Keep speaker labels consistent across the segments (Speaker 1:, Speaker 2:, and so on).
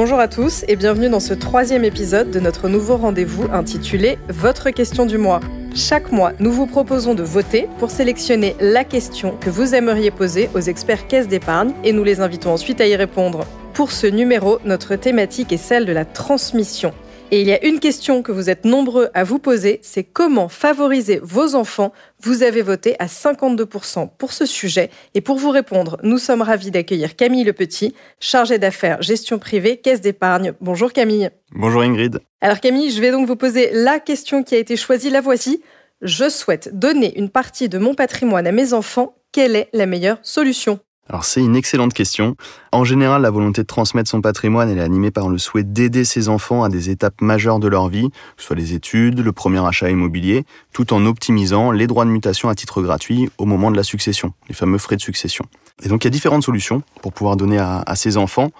Speaker 1: Bonjour à tous et bienvenue dans ce troisième épisode de notre nouveau rendez-vous intitulé Votre question du mois. Chaque mois, nous vous proposons de voter pour sélectionner la question que vous aimeriez poser aux experts caisse d'épargne et nous les invitons ensuite à y répondre. Pour ce numéro, notre thématique est celle de la transmission. Et il y a une question que vous êtes nombreux à vous poser, c'est comment favoriser vos enfants? Vous avez voté à 52% pour ce sujet. Et pour vous répondre, nous sommes ravis d'accueillir Camille Le Petit, chargée d'affaires gestion privée, caisse d'épargne. Bonjour Camille.
Speaker 2: Bonjour Ingrid.
Speaker 1: Alors Camille, je vais donc vous poser la question qui a été choisie. La voici. Je souhaite donner une partie de mon patrimoine à mes enfants. Quelle est la meilleure solution?
Speaker 2: Alors c'est une excellente question. En général, la volonté de transmettre son patrimoine est animée par le souhait d'aider ses enfants à des étapes majeures de leur vie, que ce soit les études, le premier achat immobilier, tout en optimisant les droits de mutation à titre gratuit au moment de la succession, les fameux frais de succession. Et donc il y a différentes solutions pour pouvoir donner à, ses enfants.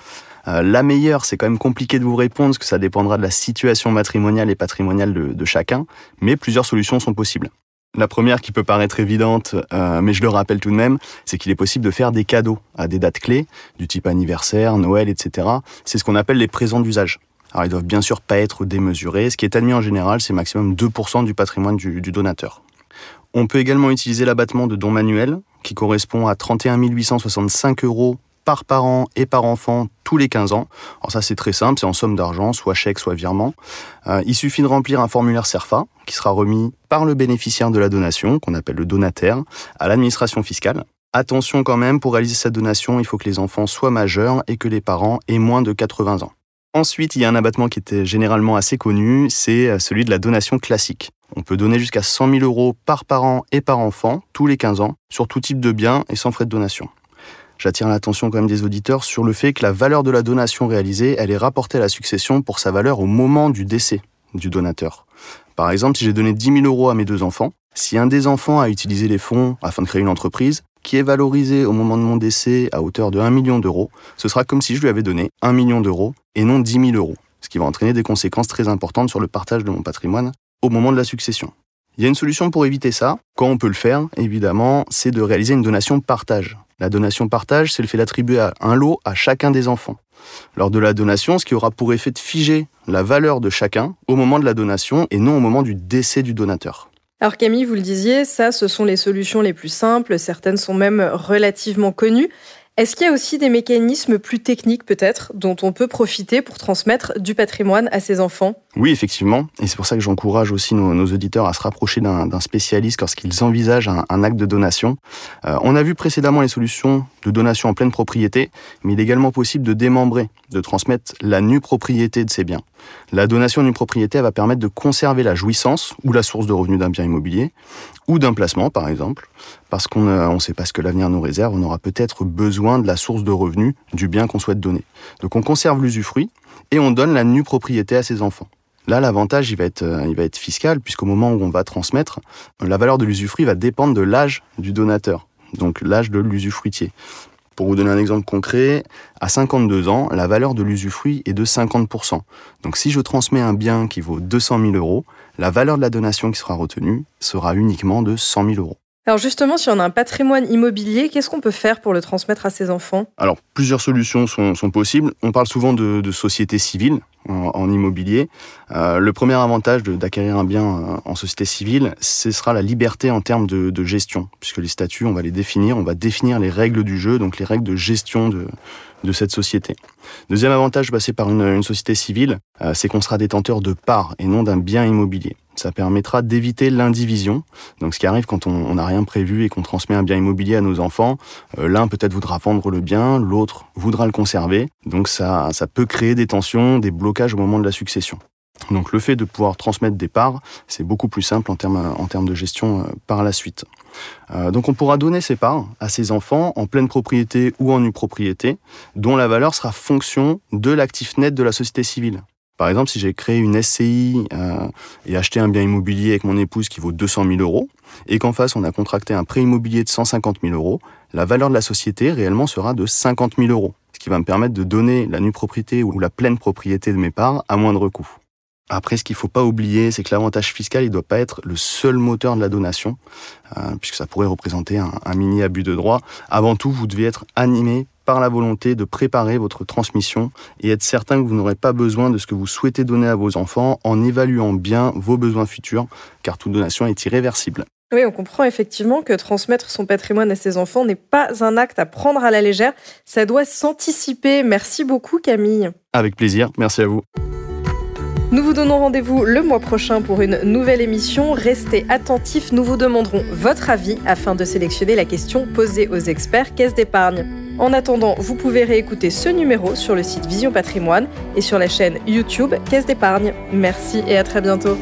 Speaker 2: Euh, la meilleure, c'est quand même compliqué de vous répondre, parce que ça dépendra de la situation matrimoniale et patrimoniale de chacun, mais plusieurs solutions sont possibles. La première qui peut paraître évidente, euh, mais je le rappelle tout de même, c'est qu'il est possible de faire des cadeaux à des dates clés, du type anniversaire, Noël, etc. C'est ce qu'on appelle les présents d'usage. Alors ils doivent bien sûr pas être démesurés. Ce qui est admis en général, c'est maximum 2% du patrimoine du, du donateur. On peut également utiliser l'abattement de don manuel, qui correspond à 31 865 euros par parent et par enfant tous les 15 ans. Alors ça c'est très simple, c'est en somme d'argent, soit chèque, soit virement. Euh, il suffit de remplir un formulaire CERFA qui sera remis par le bénéficiaire de la donation, qu'on appelle le donataire, à l'administration fiscale. Attention quand même, pour réaliser cette donation, il faut que les enfants soient majeurs et que les parents aient moins de 80 ans. Ensuite, il y a un abattement qui était généralement assez connu, c'est euh, celui de la donation classique. On peut donner jusqu'à 100 000 euros par parent et par enfant tous les 15 ans sur tout type de biens et sans frais de donation j'attire l'attention quand même des auditeurs sur le fait que la valeur de la donation réalisée, elle est rapportée à la succession pour sa valeur au moment du décès du donateur. Par exemple, si j'ai donné 10 000 euros à mes deux enfants, si un des enfants a utilisé les fonds afin de créer une entreprise, qui est valorisée au moment de mon décès à hauteur de 1 million d'euros, ce sera comme si je lui avais donné 1 million d'euros et non 10 000 euros, ce qui va entraîner des conséquences très importantes sur le partage de mon patrimoine au moment de la succession. Il y a une solution pour éviter ça. Quand on peut le faire, évidemment, c'est de réaliser une donation partage. La donation partage, c'est le fait d'attribuer un lot à chacun des enfants. Lors de la donation, ce qui aura pour effet de figer la valeur de chacun au moment de la donation et non au moment du décès du donateur.
Speaker 1: Alors Camille, vous le disiez, ça, ce sont les solutions les plus simples, certaines sont même relativement connues. Est-ce qu'il y a aussi des mécanismes plus techniques peut-être dont on peut profiter pour transmettre du patrimoine à ses enfants?
Speaker 2: Oui, effectivement. Et c'est pour ça que j'encourage aussi nos, auditeurs à se rapprocher d'un spécialiste lorsqu'ils envisagent un, acte de donation. Euh, on a vu précédemment les solutions de donation en pleine propriété, mais il est également possible de démembrer, de transmettre la nue propriété de ces biens. La donation d'une propriété va permettre de conserver la jouissance ou la source de revenus d'un bien immobilier ou d'un placement, par exemple, parce qu'on ne sait pas ce que l'avenir nous réserve, on aura peut-être besoin de la source de revenus du bien qu'on souhaite donner. Donc on conserve l'usufruit et on donne la nue propriété à ses enfants. Là, l'avantage, il va être, il va être fiscal, puisqu'au moment où on va transmettre, la valeur de l'usufruit va dépendre de l'âge du donateur, donc l'âge de l'usufruitier. Pour vous donner un exemple concret, à 52 ans, la valeur de l'usufruit est de 50%. Donc si je transmets un bien qui vaut 200 000 euros, la valeur de la donation qui sera retenue sera uniquement de 100 000 euros.
Speaker 1: Alors justement, si on a un patrimoine immobilier, qu'est-ce qu'on peut faire pour le transmettre à ses enfants?
Speaker 2: Alors plusieurs solutions sont, possibles. On parle souvent de, société civile en, immobilier. Euh, le premier avantage d'acquérir un bien euh, en société civile, ce sera la liberté en termes de, gestion, puisque les statuts, on va les définir, on va définir les règles du jeu, donc les règles de gestion de, cette société. Deuxième avantage passer par une, société civile, euh, c'est qu'on sera détenteur de parts et non d'un bien immobilier. Ça permettra d'éviter l'indivision. Donc, ce qui arrive quand on n'a rien prévu et qu'on transmet un bien immobilier à nos enfants, euh, l'un peut-être voudra vendre le bien, l'autre voudra le conserver. Donc, ça, ça peut créer des tensions, des blocages au moment de la succession. Donc, le fait de pouvoir transmettre des parts, c'est beaucoup plus simple en termes, en de gestion euh, par la suite. Euh, donc, on pourra donner ces parts à ses enfants en pleine propriété ou en nue propriété, dont la valeur sera fonction de l'actif net de la société civile. Par exemple, si j'ai créé une SCI euh, et acheté un bien immobilier avec mon épouse qui vaut 200 000 euros, et qu'en face on a contracté un prêt immobilier de 150 000 euros, la valeur de la société réellement sera de 50 000 euros, ce qui va me permettre de donner la nue propriété ou la pleine propriété de mes parts à moindre coût. Après, ce qu'il ne faut pas oublier, c'est que l'avantage fiscal, il ne doit pas être le seul moteur de la donation, euh, puisque ça pourrait représenter un, un mini abus de droit. Avant tout, vous devez être animé par la volonté de préparer votre transmission et être certain que vous n'aurez pas besoin de ce que vous souhaitez donner à vos enfants en évaluant bien vos besoins futurs, car toute donation est irréversible.
Speaker 1: Oui, on comprend effectivement que transmettre son patrimoine à ses enfants n'est pas un acte à prendre à la légère, ça doit s'anticiper. Merci beaucoup Camille.
Speaker 2: Avec plaisir, merci à vous.
Speaker 1: Nous vous donnons rendez-vous le mois prochain pour une nouvelle émission. Restez attentifs, nous vous demanderons votre avis afin de sélectionner la question posée aux experts caisse d'épargne. En attendant, vous pouvez réécouter ce numéro sur le site Vision Patrimoine et sur la chaîne YouTube Caisse d'épargne. Merci et à très bientôt.